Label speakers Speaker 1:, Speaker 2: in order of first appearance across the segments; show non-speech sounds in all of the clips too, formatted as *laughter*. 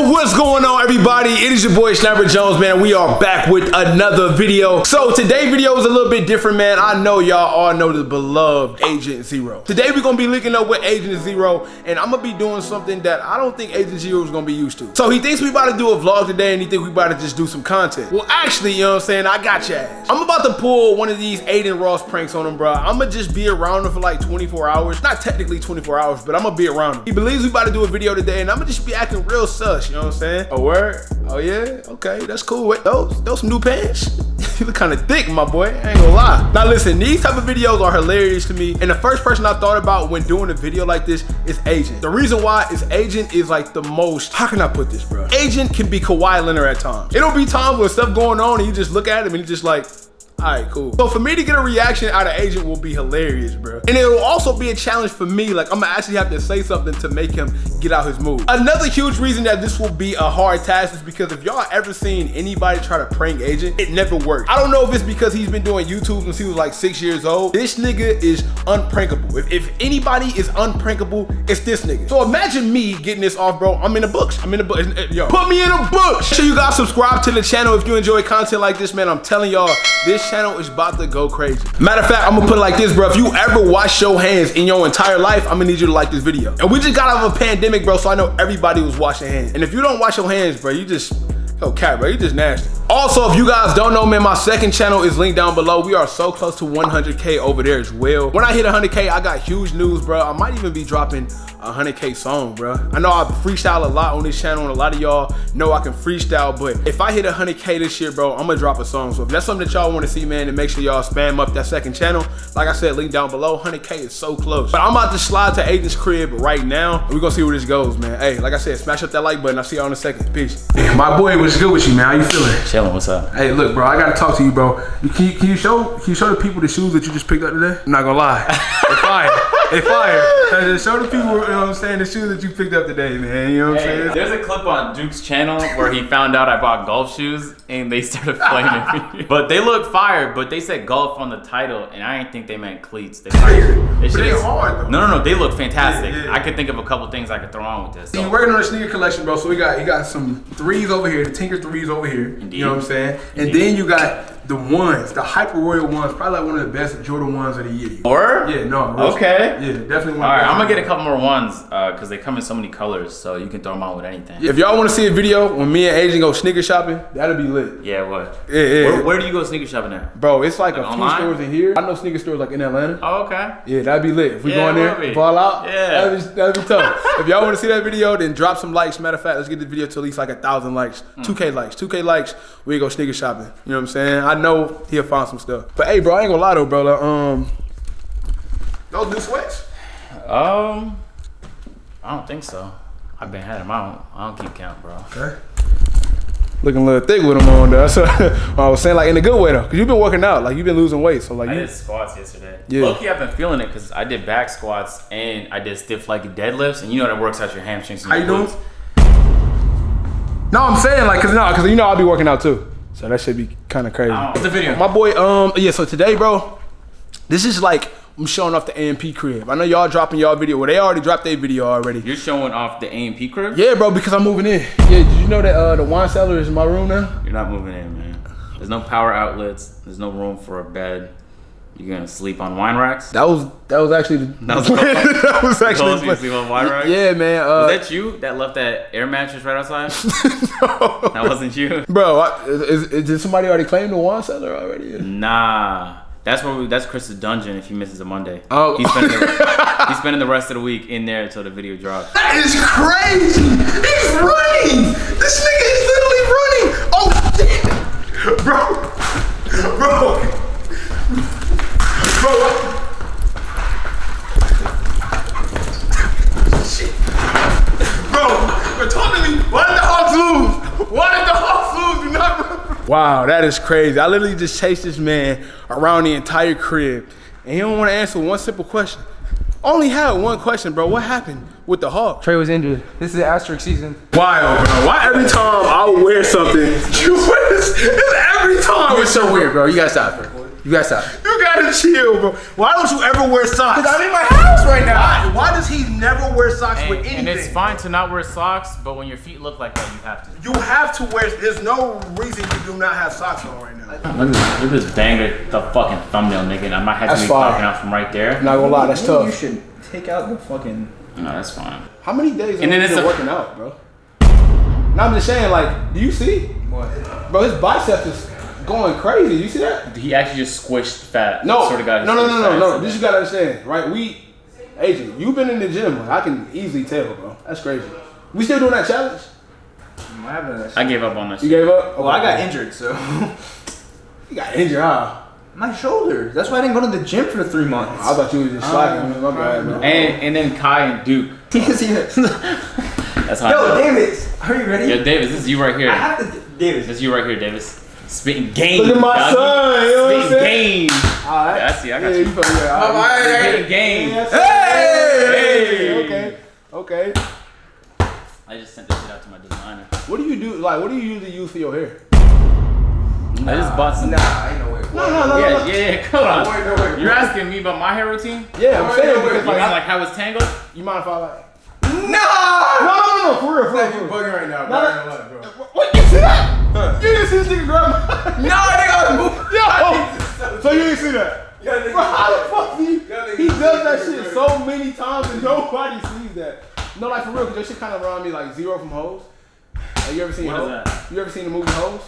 Speaker 1: What's going on everybody? It is your boy Sniper Jones, man. We are back with another video. So today video is a little bit different, man. I know y'all all know the beloved Agent Zero. Today we're gonna be linking up with Agent Zero, and I'm gonna be doing something that I don't think Agent Zero is gonna be used to. So he thinks we about to do a vlog today, and he think we about to just do some content. Well, actually, you know what I'm saying? I got your ass. I'm about to pull one of these Adin Ross pranks on him, bro. I'm gonna just be around him for like 24 hours. Not technically 24 hours, but I'm gonna be around him. He believes we about to do a video today, and I'm gonna just be acting real sus, you know what I'm saying? A word? Oh yeah? Okay, that's cool. Wait, those, those new pants? *laughs* you look kind of thick, my boy. I ain't gonna lie. Now listen, these type of videos are hilarious to me. And the first person I thought about when doing a video like this is Agent. The reason why is Agent is like the most, how can I put this, bro? Agent can be Kawhi Leonard at times. It'll be times when stuff going on and you just look at him and you just like, all right, cool. So for me to get a reaction out of Agent will be hilarious, bro. And it will also be a challenge for me. Like I'm gonna actually have to say something to make him get out his mood. Another huge reason that this will be a hard task is because if y'all ever seen anybody try to prank Agent, it never works. I don't know if it's because he's been doing YouTube since he was like six years old. This nigga is unprankable. If, if anybody is unprankable, it's this nigga. So imagine me getting this off, bro. I'm in the books. I'm in the book. Eh, yo, put me in the books. Make sure you guys subscribe to the channel if you enjoy content like this, man. I'm telling y'all, this channel is about to go crazy. Matter of fact, I'm gonna put it like this, bro. If you ever wash your hands in your entire life, I'm gonna need you to like this video. And we just got out of a pandemic, bro, so I know everybody was washing hands. And if you don't wash your hands, bro, you just, yo, cat, bro, you just nasty. Also, if you guys don't know, man, my second channel is linked down below. We are so close to 100K over there as well. When I hit 100K, I got huge news, bro. I might even be dropping a 100K song, bro. I know I freestyle a lot on this channel, and a lot of y'all know I can freestyle, but if I hit 100K this year, bro, I'm gonna drop a song. So if that's something that y'all wanna see, man, then make sure y'all spam up that second channel. Like I said, link down below. 100K is so close. But I'm about to slide to Agent's crib right now. We're gonna see where this goes, man. Hey, like I said, smash up that like button. I'll see y'all in a second. Peace. My boy, what's good with you, man? How you feeling?
Speaker 2: Chilling, what's up?
Speaker 1: Hey, look, bro, I gotta talk to you, bro. Can you, can you show can you show the people the shoes that you just picked up today? I'm not gonna lie, they're fire, they fire. Hey, show the people, you know what I'm saying, the shoes that you picked up today, man. You know what I'm
Speaker 2: Hey,
Speaker 1: saying?
Speaker 2: there's a clip on Duke's channel where he found out I bought golf shoes and they *laughs* started flaming me. *laughs* But they look fire, but they said golf on the title and I didn't think they meant cleats. They, fire.
Speaker 1: But
Speaker 2: should-
Speaker 1: they hard though.
Speaker 2: No, no, no, they look fantastic.
Speaker 1: Yeah, yeah.
Speaker 2: I could think of a couple things I could throw on with this.
Speaker 1: So you're working on a sneaker collection, bro. So we got you got some threes over here, the Tinker threes over here.
Speaker 2: Indeed.
Speaker 1: You know what I'm saying? And
Speaker 2: Indeed.
Speaker 1: then you got the ones, the Hyper Royal ones, probably like one of the best Jordan ones of the year.
Speaker 2: Or?
Speaker 1: Yeah, no.
Speaker 2: Okay.
Speaker 1: Yeah, definitely one.
Speaker 2: All right,
Speaker 1: of the
Speaker 2: I'm gonna get a couple more ones because they come in so many colors, so you can throw them on with anything.
Speaker 1: If y'all want to see a video when me and Agent go sneaker shopping, that'll be lit.
Speaker 2: Yeah, what?
Speaker 1: Yeah, yeah.
Speaker 2: Where, where do you go sneaker shopping at?
Speaker 1: Bro, it's like,
Speaker 2: Like
Speaker 1: a few stores in here. I know sneaker stores like in Atlanta.
Speaker 2: Oh, okay.
Speaker 1: Yeah, that'd be lit. If we
Speaker 2: Yeah,
Speaker 1: go in there,
Speaker 2: would
Speaker 1: ball out,
Speaker 2: Yeah.
Speaker 1: that'd be, that'd be tough. if y'all want to see that video, then drop some likes. Matter of fact, let's get the video to at least like a thousand likes,
Speaker 2: Hmm.
Speaker 1: 2K likes, 2K likes. We go sneaker shopping. You know what I'm saying? I know he'll find some stuff. But hey, bro, I ain't gonna lie though, bro. Like, um, those new sweats.
Speaker 2: Um, I don't think so. I've been had them. I don't. I don't keep count, bro.
Speaker 1: Okay. Looking a little thick with them on though. *laughs* That's what I was saying, like in a good way though, cause you've been working out, like you've been losing weight, so like
Speaker 2: I
Speaker 1: you.
Speaker 2: did squats yesterday.
Speaker 1: Yeah.
Speaker 2: Yeah. Low-key, I've been feeling it because I did back squats and I did stiff legged deadlifts, and you know that works out your hamstrings. And
Speaker 1: How
Speaker 2: your
Speaker 1: you doing? No, I'm saying like, cause no, cause you know I'll be working out too, so that should be kind of crazy.
Speaker 2: What's the video?
Speaker 1: My boy, um, yeah. So today, bro, this is like I'm showing off the AMP crib. I know y'all dropping y'all video. Well, they already dropped their video already.
Speaker 2: You're showing off the AMP crib.
Speaker 1: Yeah, bro, because I'm moving in. Yeah, did you know that uh, the wine cellar is in my room now?
Speaker 2: You're not moving in, man. There's no power outlets. There's no room for a bed. You're gonna sleep on wine racks.
Speaker 1: That was that was actually the, *laughs*
Speaker 2: That was- *laughs*
Speaker 1: that was actually
Speaker 2: you sleep on wine racks.
Speaker 1: yeah, man. Uh,
Speaker 2: Was that you that left that air mattress right outside? *laughs* That wasn't you.
Speaker 1: bro, I, is, is, did somebody already claim the wine cellar already?
Speaker 2: Nah. That's where we, that's Chris's dungeon if he misses a Monday.
Speaker 1: Oh.
Speaker 2: he's spending, the, he's spending the rest of the week in there until the video drops.
Speaker 1: That is crazy. He's running. This nigga is literally running. Oh. Shit. Bro, bro, Wow, that is crazy. I literally just chased this man around the entire crib, and he don't want to answer one simple question. Only had one question, bro. What happened with the Hawks?
Speaker 3: Trae was injured. This is the asterisk season.
Speaker 1: Wild, bro. Why every time I wear something, *laughs* you wear this? It's every time.
Speaker 3: You're so weird, bro. You gotta stop, bro. You guys stop.
Speaker 1: You gotta chill, bro. Why don't you ever wear socks?
Speaker 3: Cause I'm in my house right now.
Speaker 1: Why, why does he never wear socks
Speaker 2: And,
Speaker 1: with anything?
Speaker 2: and it's fine to not wear socks, but when your feet look like that, you have to.
Speaker 1: You have to wear. There's no reason you do not have socks on right now.
Speaker 2: Look at this, look at this banger, the fucking thumbnail, nigga. I might have
Speaker 3: That's
Speaker 2: to be
Speaker 3: fire.
Speaker 2: popping out from right there.
Speaker 3: Not gonna lie, that's
Speaker 4: Maybe You should take out the fucking.
Speaker 2: No, that's fine.
Speaker 1: How many days
Speaker 2: And
Speaker 1: have
Speaker 2: then
Speaker 1: you been
Speaker 2: a-
Speaker 1: working out, bro? No, I'm just saying, like, do you see?
Speaker 3: What?
Speaker 1: Bro, his biceps is going crazy. You see that?
Speaker 2: He actually just squished fat.
Speaker 1: No,
Speaker 2: sort of got
Speaker 1: no, no, no, no, no. This
Speaker 2: This
Speaker 1: you gotta understand, right? We, agent, you've been in the gym. I can easily tell, bro. That's crazy. We still doing that challenge?
Speaker 4: What happened to that
Speaker 2: I gave up on this.
Speaker 1: You gave up?
Speaker 4: Well, I got injured, so.
Speaker 1: You got injured, huh?
Speaker 4: My shoulder. That's why I didn't go to the gym for three months.
Speaker 1: I thought you was just slacking. man. My bad, man.
Speaker 2: And and then Kai and Duke. *laughs*
Speaker 4: Because he-
Speaker 2: That's how. I
Speaker 4: Yo,
Speaker 2: feel.
Speaker 4: Davis, are you ready?
Speaker 2: Yo, Davis, this is you right here.
Speaker 4: I have to. Davis.
Speaker 2: This is you right here, Davis. Spitting game.
Speaker 1: Look at my
Speaker 2: doggy.
Speaker 1: son, you know
Speaker 2: Spitting game.
Speaker 1: All right.
Speaker 2: Yeah, I see. I got
Speaker 1: yeah,
Speaker 2: you.
Speaker 1: you. feel- yeah, all right.
Speaker 2: Spitting game.
Speaker 1: Yes,
Speaker 2: Hey!
Speaker 1: Hey! Okay. Okay.
Speaker 2: I just sent this shit out to my designer.
Speaker 1: What do you do? Like, what do you usually use for your hair?
Speaker 2: I just bought some.
Speaker 4: Nah, I ain't no way.
Speaker 1: No, no, no,
Speaker 2: Yeah,
Speaker 1: no.
Speaker 2: yeah, yeah. Hold on.
Speaker 4: Wait, no, wait.
Speaker 2: You're asking me about my hair routine?
Speaker 1: Yeah, I'm
Speaker 4: Wait,
Speaker 1: saying
Speaker 4: wait,
Speaker 1: because
Speaker 2: You
Speaker 1: like,
Speaker 2: mean
Speaker 1: I,
Speaker 2: like how it's tangled?
Speaker 1: you mind if I like?
Speaker 4: No!
Speaker 1: No, no, no, no, for real, for real, for real.
Speaker 4: bugging right now,
Speaker 1: No, no. What? You see that? You didn't see this nigga grab my.
Speaker 4: No, nigga, I was moving.
Speaker 1: Yo! So you didn't see that?
Speaker 4: Yeah, nigga.
Speaker 1: Bro, how the fuck do you?
Speaker 4: Y'all
Speaker 1: He does that shit so many times and nobody sees that. No, like for real, because your shit kind of remind me like Zero from Holes. Like, you ever seen
Speaker 2: What is
Speaker 1: Holes?
Speaker 2: that?
Speaker 1: You ever seen the movie Holes?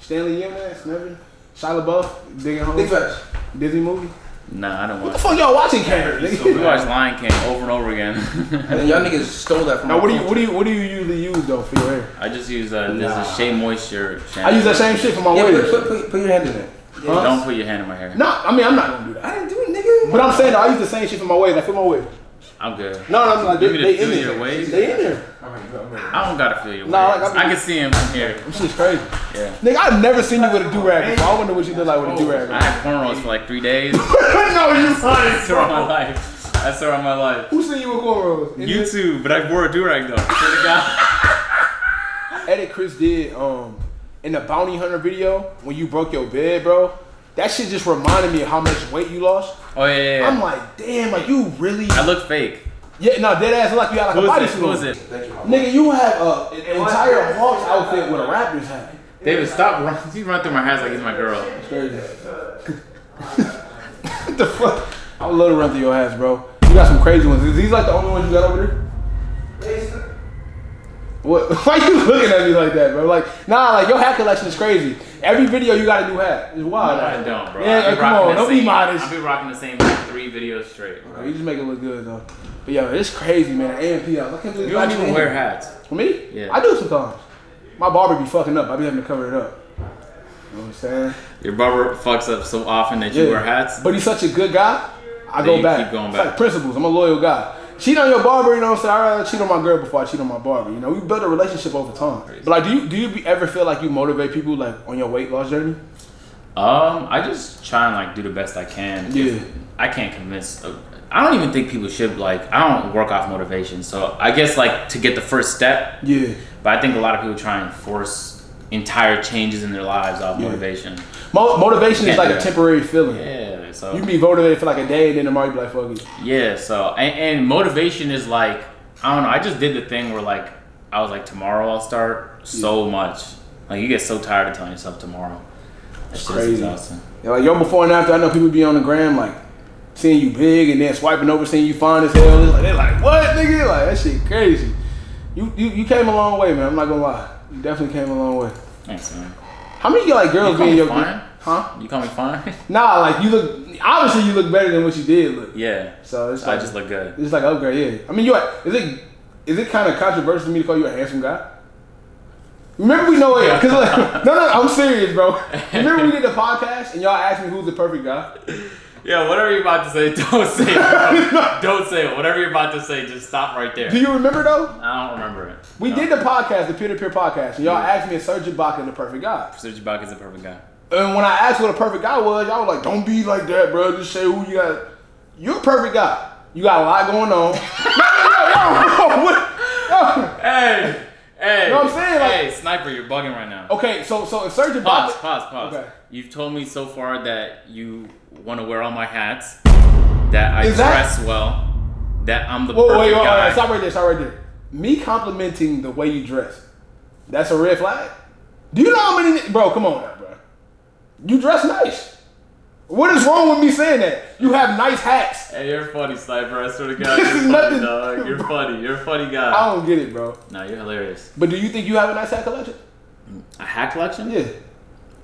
Speaker 1: Stanley Yelnats, never. Shia LaBeouf, digging Holes.
Speaker 4: Big facts.
Speaker 1: Disney movie.
Speaker 2: Nah, I don't watch.
Speaker 1: What the
Speaker 2: watch.
Speaker 1: fuck y'all watching, Karen?
Speaker 2: We watch Lion King over and over again.
Speaker 4: And then y'all niggas stole that from
Speaker 1: Now,
Speaker 4: my
Speaker 1: what do you what do you what do you usually use though for your hair?
Speaker 2: I just use uh, this is Shea Moisture shampoo.
Speaker 1: I use that same shit for my
Speaker 4: Yeah,
Speaker 1: waves.
Speaker 4: put, put, put, put your hand in it.
Speaker 1: Huh?
Speaker 2: Don't put your hand in my hair.
Speaker 1: No, I mean I'm not gonna do that.
Speaker 4: I didn't do it, nigga.
Speaker 1: But I'm saying though, I use the same shit for my waves. I feel my wave.
Speaker 2: I'm good.
Speaker 1: No, no, I'm like they,
Speaker 2: You
Speaker 1: they in
Speaker 2: feel your waves?
Speaker 1: They in there.
Speaker 2: I don't gotta feel your
Speaker 1: Nah,
Speaker 2: waves.
Speaker 1: like, I
Speaker 2: I, can see him from here.
Speaker 1: This shit's crazy.
Speaker 2: Yeah.
Speaker 1: Nigga, I've never seen you with a do rag before. I wonder what you look like with a do rag.
Speaker 2: I had cornrows for like three days. *laughs*
Speaker 1: no, you
Speaker 2: I swear on my life. Swear on my life.
Speaker 1: Who seen you with cornrows? In this-
Speaker 2: YouTube, but I wore a durag though. Swear to God. *laughs*
Speaker 1: edit Chris did um in the bounty hunter video when you broke your bed, bro. That shit just reminded me of how much weight you lost.
Speaker 2: Oh yeah, yeah, yeah.
Speaker 1: I'm like, damn, like you really.
Speaker 2: I look fake.
Speaker 1: Yeah, no, dead ass like you had like
Speaker 2: Who
Speaker 1: a
Speaker 2: is
Speaker 1: bodysuit.
Speaker 2: it? Who
Speaker 1: on.
Speaker 2: it?
Speaker 1: Nigga, you have a, an entire Hawks outfit with a Raptors hat.
Speaker 2: David, stop run. *laughs* You run through my house like he's my girl.
Speaker 1: Crazy. *laughs* what the fuck? I would love to run through your ass, bro. You got some crazy ones. Is these like the only ones you got over there? What? *laughs* Why you looking at me like that, bro? Like, nah, like your hat collection is crazy. Every video you got a new hat. It's wild.
Speaker 2: No, I don't, bro.
Speaker 1: Yeah, come on, don't be modest.
Speaker 2: I be rocking the same like three videos straight.
Speaker 1: Bro, You just make it look good though. But yo, it's crazy, man. AMP out. I can't believe
Speaker 2: You don't even wear hats.
Speaker 1: For me?
Speaker 2: Yeah.
Speaker 1: I do sometimes. My barber be fucking up. I be having to cover it up. You know what I'm saying?
Speaker 2: Your barber fucks up so often that you
Speaker 1: Yeah.
Speaker 2: wear hats.
Speaker 1: But he's such a good guy. I go back.
Speaker 2: keep going
Speaker 1: It's
Speaker 2: back.
Speaker 1: like principles. I'm a loyal guy. Cheat on your barber, you know what I'm saying? I'd rather cheat on my girl before I cheat on my barber. You know, we build a relationship over time. But like, do you do you ever feel like you motivate people like on your weight loss journey?
Speaker 2: Um, I just try and like do the best I can.
Speaker 1: Yeah.
Speaker 2: I can't convince. uh, I don't even think people should like. I don't work off motivation, so I guess like to get the first step.
Speaker 1: Yeah.
Speaker 2: But I think a lot of people try and force entire changes in their lives off motivation.
Speaker 1: Mo- motivation is like a temporary feeling.
Speaker 2: Yeah. So
Speaker 1: You be motivated for like a day and then tomorrow you be like, fuck it.
Speaker 2: Yeah, so and, and motivation is like I don't know. I just did the thing where like I was like tomorrow I'll start so much. Like you get so tired of telling yourself tomorrow. That shit
Speaker 1: crazy.
Speaker 2: exhausting.
Speaker 1: Yeah, like your before and after, I know people be on the gram like seeing you big and then swiping over seeing you fine as hell. It's like, they're like, what nigga? Like that shit crazy. You, you you came a long way, man. I'm not gonna lie. You definitely came a long way.
Speaker 2: Thanks, man.
Speaker 1: How many like girls
Speaker 2: You
Speaker 1: be in your
Speaker 2: fine?
Speaker 1: Huh?
Speaker 2: You call me fine? *laughs*
Speaker 1: Nah, like you look obviously you look better than what you did look.
Speaker 2: yeah.
Speaker 1: So it's
Speaker 2: I
Speaker 1: like
Speaker 2: just look good.
Speaker 1: it's like upgrade, yeah. I mean you are- is it is it kind of controversial for me to call you a handsome guy? Remember we know it because like, *laughs* no no I'm serious bro. Remember we did the podcast and y'all asked me who's the perfect guy? *laughs*
Speaker 2: Yeah, whatever you're about to say, don't say it. bro. don't say it. Whatever you're about to say, just stop right there.
Speaker 1: Do you remember though?
Speaker 2: I don't remember it.
Speaker 1: We
Speaker 2: No.
Speaker 1: did the podcast, the peer to peer podcast, and y'all asked me if Serge Ibaka is the perfect guy.
Speaker 2: Serge Ibaka's the perfect guy.
Speaker 1: And when I asked what a perfect guy was, y'all was like, "Don't be like that, bro. Just say who you got. You're a perfect guy. You got a lot going on." *laughs*
Speaker 2: Hey, *laughs* hey, Hey,
Speaker 1: You know what I'm saying? Like-
Speaker 2: hey, sniper, you're bugging right now.
Speaker 1: Okay, so so if Serge
Speaker 2: Pause, pause, pause.
Speaker 1: Okay.
Speaker 2: You've told me so far that you want to wear all my hats, that I
Speaker 1: Is that-
Speaker 2: dress well, that I'm the
Speaker 1: whoa,
Speaker 2: perfect
Speaker 1: wait, wait,
Speaker 2: guy.
Speaker 1: wait, stop right there, stop right there. Me complimenting the way you dress, that's a red flag. Do you know how many, bro? Come on now. You dress nice. What is wrong with me saying that? You have nice hats.
Speaker 2: Hey, you're funny, sniper. I swear to *laughs* God,
Speaker 1: This
Speaker 2: you're funny,
Speaker 1: nothing-
Speaker 2: dog. You're *laughs* funny. You're a funny guy.
Speaker 1: I don't get it, bro.
Speaker 2: No, you're hilarious.
Speaker 1: But do you think you have a nice hat collection?
Speaker 2: A hat collection?
Speaker 1: Yeah.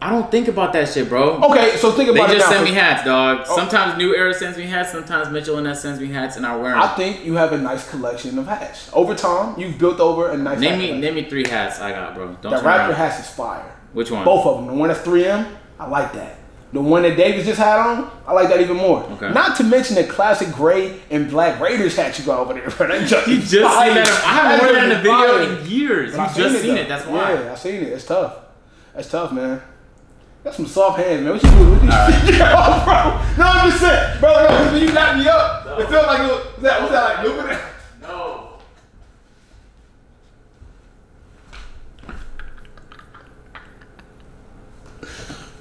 Speaker 2: I don't think about that shit, bro.
Speaker 1: Okay, so think
Speaker 2: They
Speaker 1: about it
Speaker 2: just
Speaker 1: now.
Speaker 2: send me hats, dog. Oh. Sometimes New Era sends me hats. Sometimes Mitchell and that sends me hats, and I wear them.
Speaker 1: I think you have a nice collection of hats. Over time, you've built over a nice.
Speaker 2: name
Speaker 1: hat
Speaker 2: me,
Speaker 1: collection.
Speaker 2: name me three hats I got, bro. Don't
Speaker 1: The
Speaker 2: around.
Speaker 1: hats is fire.
Speaker 2: Which one?
Speaker 1: Both of them. The one that's 3M, I like that. The one that Davis just had on, I like that even more.
Speaker 2: Okay.
Speaker 1: Not to mention the classic gray and black Raiders hat you got over there, *laughs* bro. That junk
Speaker 2: You just
Speaker 1: fire.
Speaker 2: seen that? I haven't worn that in a video
Speaker 1: fire.
Speaker 2: in years. You
Speaker 1: I
Speaker 2: just seen
Speaker 1: though.
Speaker 2: it. That's why.
Speaker 1: Yeah, I seen it. It's tough. That's tough, man. Got some soft hands, man. What you do? What you Yo, bro. No, I'm just saying, bro. No, when you got me up, it felt like it was, was that was that like moving?
Speaker 2: No.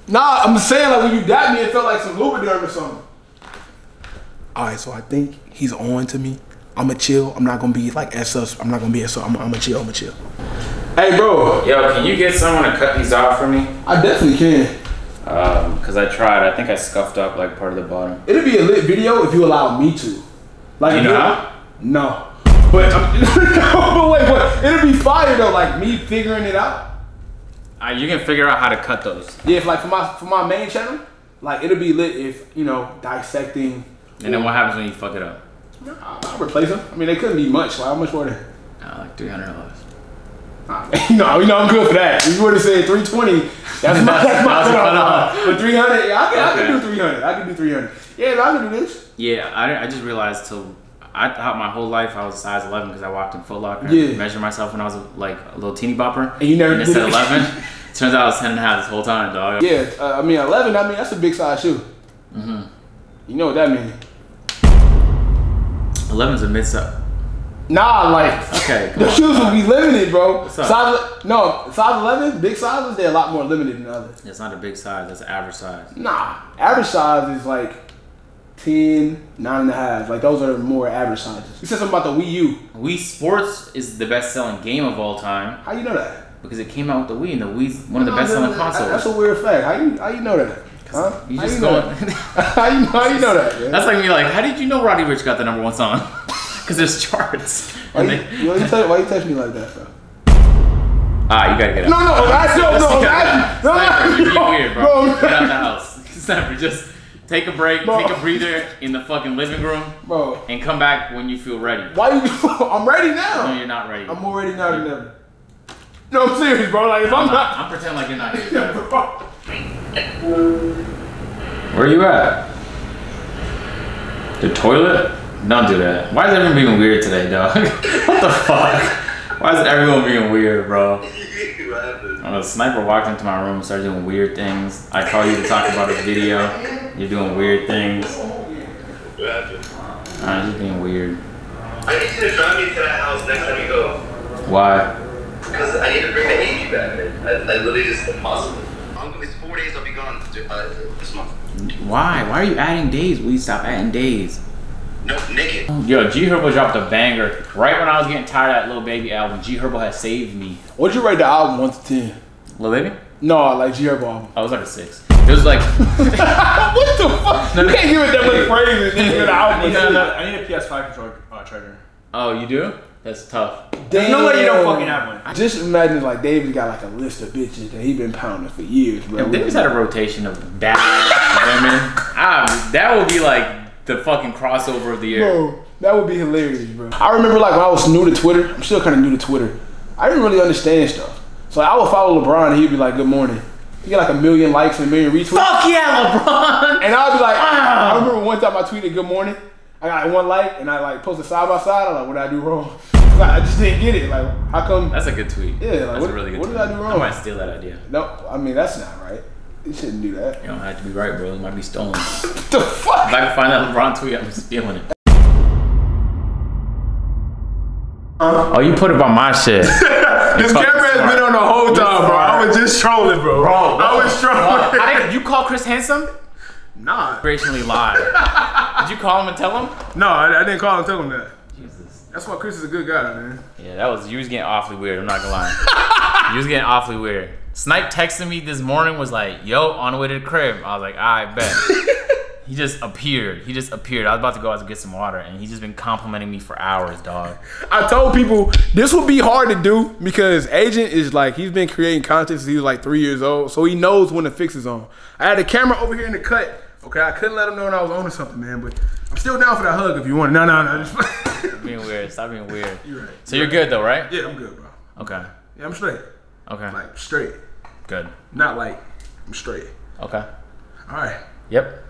Speaker 1: Nah, I'm saying like when you got me, it felt like some lubriderm or something. All right, so I think he's on to me. I'ma chill. I'm not gonna be like S us. I'm not gonna be S. I'm, I'm gonna chill. I'm gonna chill. Hey, bro.
Speaker 2: Yo, can you get someone to cut these off for me?
Speaker 1: I definitely can.
Speaker 2: Um, cause I tried. I think I scuffed up like part of the bottom.
Speaker 1: It'll be a lit video if you allow me to. Like,
Speaker 2: You know how?
Speaker 1: No. *laughs* But, um, *laughs* but wait, what? It'll be fire though. Like me figuring it out.
Speaker 2: Uh, you can figure out how to cut those.
Speaker 1: Yeah, if like for my for my main channel, like it'll be lit if you know dissecting.
Speaker 2: And then what happens when you fuck it up?
Speaker 1: I'll, I'll replace them. I mean, they couldn't be much. Like how much were they?
Speaker 2: Uh, like three hundred dollars. *laughs*
Speaker 1: no, you know I'm good for that. If you would have said 320, that's my that's my
Speaker 2: That's a
Speaker 1: cutoff.
Speaker 2: cutoff.
Speaker 1: But 300, yeah, I can, I can do 300. I can do 300. Yeah, I can do this.
Speaker 2: Yeah, I, I just realized till I thought my whole life I was size 11 because I walked in Foot Locker
Speaker 1: Yeah.
Speaker 2: measured myself when I was like a little teeny bopper.
Speaker 1: And you never
Speaker 2: and it
Speaker 1: did
Speaker 2: said 11. *laughs* Turns out I was 10 and a half this whole time, dog.
Speaker 1: Yeah, uh, I mean 11. I mean that's a big size shoe.
Speaker 2: Mm-hmm.
Speaker 1: You know what that means?
Speaker 2: 11's a mid size.
Speaker 1: Nah, like
Speaker 2: Okay,
Speaker 1: the shoes will be limited, bro. Size no size 11, big sizes they're a lot more limited than others.
Speaker 2: It's not a big size, it's average size.
Speaker 1: Nah, average size is like 10, 9 and a half. Like those are more average sizes. You said something about the Wii U.
Speaker 2: Wii Sports is the best selling game of all time
Speaker 1: How you know that?
Speaker 2: Because it came out with the Wii and the Wii's one of the
Speaker 1: No,
Speaker 2: best selling
Speaker 1: that- That's a weird fact. How you how you know that? Huh?
Speaker 2: You
Speaker 1: how
Speaker 2: just
Speaker 1: you know that? *laughs* how you how you know that? Man?
Speaker 2: That's like me, like, how did you know Roddy Ricch got the number one song? *laughs* Because there's charts.
Speaker 1: Why you,
Speaker 2: they-
Speaker 1: why you touch, why you touch me like that, bro?
Speaker 2: ah, you gotta get out.
Speaker 1: No, no, I *laughs* no, no, I, no,
Speaker 2: Sniper, you're being
Speaker 1: no,
Speaker 2: weird, bro.
Speaker 1: bro.
Speaker 2: Get out of the house. Sniper, just take a break,
Speaker 1: Bro.
Speaker 2: take a breather in the fucking living room,
Speaker 1: Bro,
Speaker 2: and come back when you feel ready.
Speaker 1: why you? I'm ready now.
Speaker 2: No, you're not ready.
Speaker 1: I'm more ready now than ever. No, I'm serious, bro. Like if I'm,
Speaker 2: I'm, not,
Speaker 1: not,
Speaker 2: I'm pretending like you're not here. *laughs*
Speaker 1: bro,
Speaker 2: Where you at? The toilet? Don't do that. Why is everyone being weird today, dog? *laughs* what the fuck? Why is everyone being weird, bro? *laughs* The sniper walked into my room and started doing weird things. I call you to talk about a video. You're doing weird things. Alright, just being weird.
Speaker 3: I need you to drive me to that house next time you go.
Speaker 2: Why?
Speaker 3: Because I need to bring the AG back, man. I, I literally just impossible. I'm, it's four days I'll be gone uh, this month.
Speaker 2: Why? Why are you adding days? Will you stop adding days?
Speaker 3: No, naked.
Speaker 2: Yo, G Herbo dropped a banger right when I was getting tired of that Lil Baby album. G Herbo has saved me.
Speaker 1: What'd you rate the album one to ten?
Speaker 2: Lil Baby?
Speaker 1: No, like G Herbo album.
Speaker 2: I was like a six. It was like *laughs*
Speaker 1: what the fuck? You can't give it that much praise and then give it album.
Speaker 2: No, no.
Speaker 4: I need a PS5 controller uh, charger.
Speaker 2: Oh, you do? That's tough.
Speaker 4: There's no way you don't fucking have one.
Speaker 1: Just imagine like David got like a list of bitches that he been pounding for years, bro.
Speaker 2: If they just had a rotation of bad *laughs* women, ah, that would be like the fucking crossover of the year.
Speaker 1: Bro, that would be hilarious, bro. I remember like when I was new to Twitter. I'm still kind of new to Twitter. I didn't really understand stuff. So I would follow LeBron and he'd be like, "Good morning." He get like a million likes and a million retweets.
Speaker 2: Fuck yeah, LeBron!
Speaker 1: And I'd be like,
Speaker 2: Ah.
Speaker 1: I remember one time I tweeted "Good morning." I got one like and I like posted side by side. I'm like, what did I do wrong? *laughs* I I just didn't get it. Like, how come?
Speaker 2: That's a good tweet.
Speaker 1: Yeah, like,
Speaker 2: That's
Speaker 1: what-
Speaker 2: a really good
Speaker 1: what did. I do wrong?
Speaker 2: I might steal that idea.
Speaker 1: no, I mean that's not right. You shouldn't do that.
Speaker 2: You don't have to be right, bro. It might be stolen. if *laughs*
Speaker 1: the fuck?
Speaker 2: If I can find that LeBron tweet, I'm stealing it. Oh, you put it on my shit. *laughs*
Speaker 1: this camera has been on the whole time, bro. I was just trolling, bro.
Speaker 2: Bro,
Speaker 1: I was trolling.
Speaker 2: How did you call Chris handsome?
Speaker 1: Nah,
Speaker 2: Operationally lied. *laughs* Did you call him and tell him?
Speaker 1: no, I, I didn't call him and tell him that.
Speaker 2: Jesus.
Speaker 1: That's why Chris is a good guy, man.
Speaker 2: Yeah, that was you was getting awfully weird. I'm not gonna lie. *laughs* you was getting awfully weird. Snipe texted me this morning was like, "Yo, on the way to the crib." I was like, "I bet." *laughs* he just appeared. He just appeared. I was about to go out to get some water, and he's just been complimenting me for hours, dog.
Speaker 1: I told people this would be hard to do because Agent is like he's been creating content since he was like three years old, so he knows when the fix is on. I had a camera over here in the cut. Okay, I couldn't let him know when I was on or something, man. But I'm still down for that hug if you want. No, no, no. Just *laughs*
Speaker 2: Being weird. Stop being weird. *laughs*
Speaker 1: You're right.
Speaker 2: So you're good though, right?
Speaker 1: yeah, I'm good, bro.
Speaker 2: Okay.
Speaker 1: Yeah, I'm straight.
Speaker 2: Okay.
Speaker 1: Like straight,
Speaker 2: Good.
Speaker 1: not like I'm straight.
Speaker 2: Okay.
Speaker 1: All right.
Speaker 2: Yep.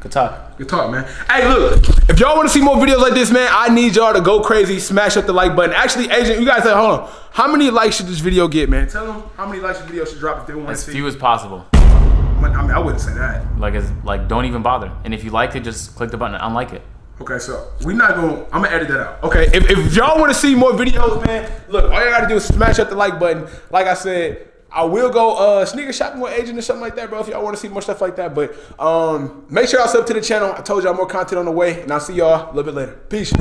Speaker 2: Good talk.
Speaker 1: Good talk, man. Hey, look, if y'all want to see more videos like this, man, I need y'all to go crazy, smash up the like button. Actually, Agent, you guys say, hold on. How many likes should this video get, man? Tell them how many likes the video should drop if they want to see.
Speaker 2: As few as possible.
Speaker 1: I mean, I wouldn't say that.
Speaker 2: Like, it's like don't even bother. And if you liked it, just click the button and unlike it.
Speaker 1: Okay, so we're not gonna. I'm gonna edit that out. Okay, if, if y'all want to see more videos, man, look, all y'all gotta do is smash up the like button. Like I said, I will go uh sneaker shopping with agent or something like that, bro. If y'all want to see more stuff like that, but um, make sure y'all sub to the channel. I told y'all more content on the way, and I'll see y'all a little bit later. Peace.